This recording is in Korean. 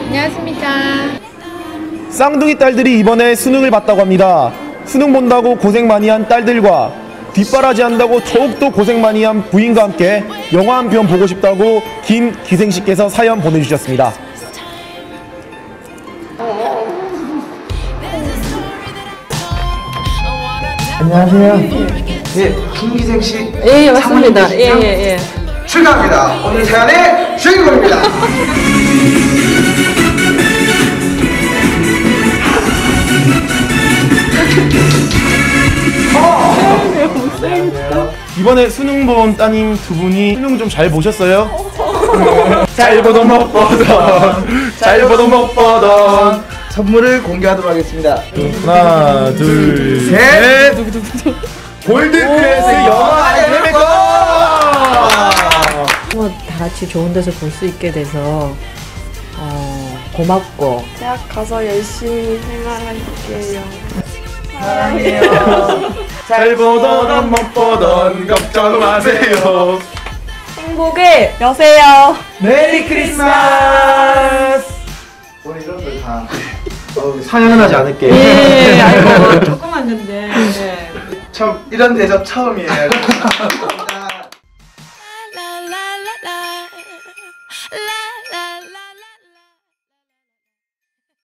안녕하십니까. 쌍둥이 딸들이 이번에 수능을 봤다고 합니다. 수능 본다고 고생 많이 한 딸들과 뒷바라지 한다고 더욱더 고생 많이 한 부인과 함께 영화 한 편 보고 싶다고 김기생 씨께서 사연 보내주셨습니다. 안녕하세요. 예, 김기생 씨. 예, 맞습니다. 예, 예, 예. 출강합니다. 오늘 사연의 주인공입니다. 이번에 수능 본 따님 두 분이 수능 좀 잘 보셨어요? 잘 보던 못 보던 잘 보던 못 보던 선물을 공개하도록 하겠습니다. 하나 둘 셋. 골든크레스 영화 아이템의 거뭐다 같이 좋은 데서 볼 수 있게 돼서 어, 고맙고. 대학 가서 열심히 생활할게요. 잘 보던 못 보던 걱정 마세요. 행복을 여세요. 메리 크리스마스. 오늘 이런 걸 다. 어, 사양은 하지 않을게 예, 아이고, 조그만 건데. 예. 참 이런 대접 처음이에요.